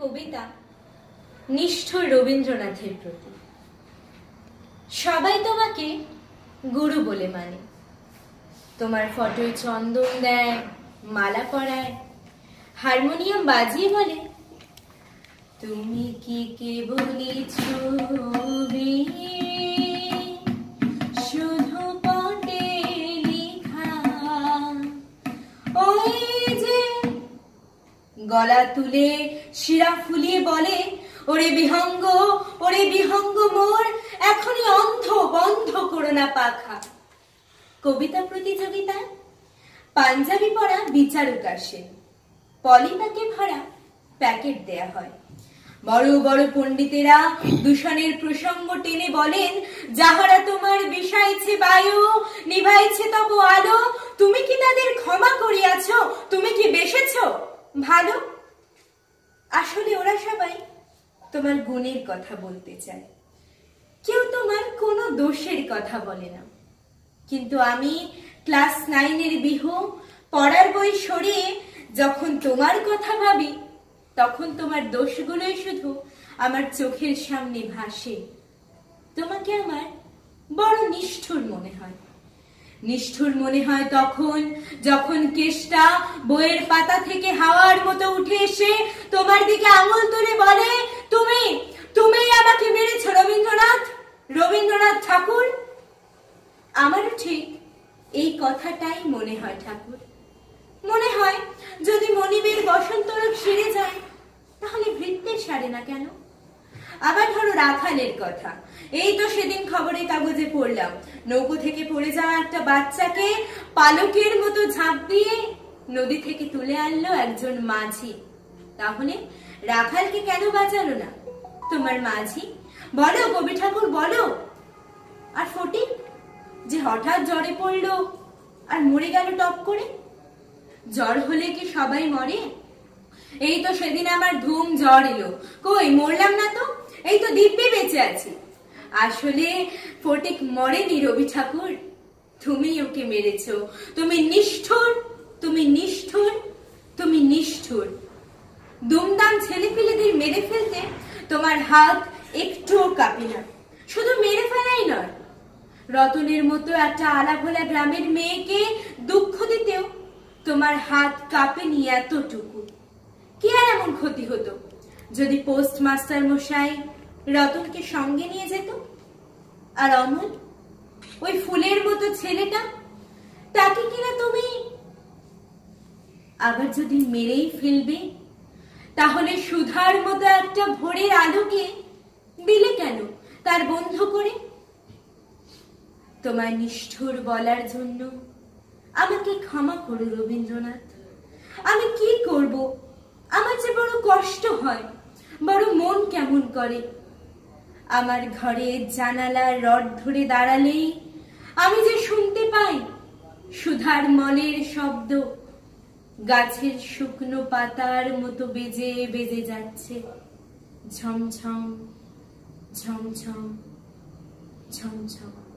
কবিতা নিষ্ঠুর রবীন্দ্রনাথের প্রতি। সবাই তোমাকে গুরু বলে মানে। তোমার ফটোয় চন্দন দেয়, মালা পরায়, হারমোনিয়াম বাজিয়ে বলে, তুমি কি কেবলই ছবি গলা তুলে, শিরা ফুলিয়ে বলে, ওরে বিহঙ্গ ওরে বিহঙ্গ মোর, এখনই অন্ধ, বন্ধ করো না পাখা। কবিতা প্রতিযোগিতায় পাঞ্জাবি পরা বিচারক আসে পলিপ্যাকে ভরা প্যাকেট দেয়া হয়। বড় বড় পণ্ডিতেরা দূষণের প্রসঙ্গ টেনে বলেন, যাহারা তোমার বিষাইছে বায়ু, নিভাইছে তব আলো, তুমি কি তাদের ক্ষমা করিয়াছ তুমি কি বেসেছ ভালো আসলে ওরা সবাই তোমার গুণের কথা বলতে চায়। কেউ তোমার কোনো দোষের কথা বলে না। কিন্তু আমি ক্লাস নাইনের বিহু পড়ার বই সরিয়ে যখন তোমার কথা ভাবি, তখন তোমার দোষগুলোই শুধু আমার চোখের সামনে ভাসে। তোমাকে আমার বড় নিষ্ঠুর মনে নিষ্ঠুর মনে হয় তখন, যখন কেষ্টা বইয়ের পাতা থেকে হাওয়ার মতো উঠে এসে তোমার দিকে আঙুল তুলে বলে, তুমি তুমি আমাকে মেরেছ, রবীন্দ্রনাথ রবীন্দ্রনাথ ঠাকুর? আমারও ঠিক এই কথাটাই মনে হয় ঠাকুর। মনে হয় যদি মনিবের বসন্ত রোগ সেরে যায়, তাহলে ভৃত্যের সারে না কেন? আবার ধরো রাখালের কথা। এই তো সেদিন খবরের কাগজে পড়লাম। নৌকো থেকে পড়ে যাওয়া একটা বাচ্চাকে পালকের মতো ঝাঁপ দিয়ে নদী থেকে তুলে আনলো একজন মাঝি। তাহলে রাখালকে কেন বাঁচালো না? তোমার মাঝি? বলো, কবি ঠাকুর, বলো। আর ফটিক, যে হঠাৎ জ্বরে পড়ল আর মরে গেল টপ করে? জ্বর হলে কি সবাই মরে? এই তো সেদিন আমার ধুম জ্বর এলো। কই, মরলাম না তো? এই তো দিব্যি বেঁচে আছি। আসলে ফটিক মরেনি রবি ঠাকুর। তুমি ওকে মেরেছ। তুমি নিষ্ঠুর তুমি নিষ্ঠুর তুমি নিষ্ঠুর। দুমদাম ছেলে পেলেদের মেরে ফেলতে তোমার হাত একটুও কাঁপে না। শুধু মেরে ফেলাই নয়, রতনের মতো একটা আলাভোলা গ্রামের মেয়েকে দুঃখ দিতেও তোমার হাত কাঁপেনি এতটুকু। কি আর এমন ক্ষতি হতো? যদি পোস্ট মাস্টার মশাই রতনকে সঙ্গে নিয়ে যেত, আর অমল ওই ফুলের মতো ছেলেটা, তাকে কিনা তুমি আবার যদি মেরেই ফেলবে, তাহলে সুধার মতো একটা ভোরের আলোকে দিলে কেন তার বন্ধ করে? তোমার নিষ্ঠুর বলার জন্য আমাকে ক্ষমা করো রবীন্দ্রনাথ। আমি কি করব? আমার যে বড় কষ্ট হয়। বড় মন কেমন করে? আমার ঘরের জানালার রড ধরে দাঁড়ালেই আমি যে শুনতে পাই সুধার মলের শব্দ। গাছের শুকনো পাতার মতো বেজে বেজে যাচ্ছে। ঝমঝম ঝমঝম ঝমঝম।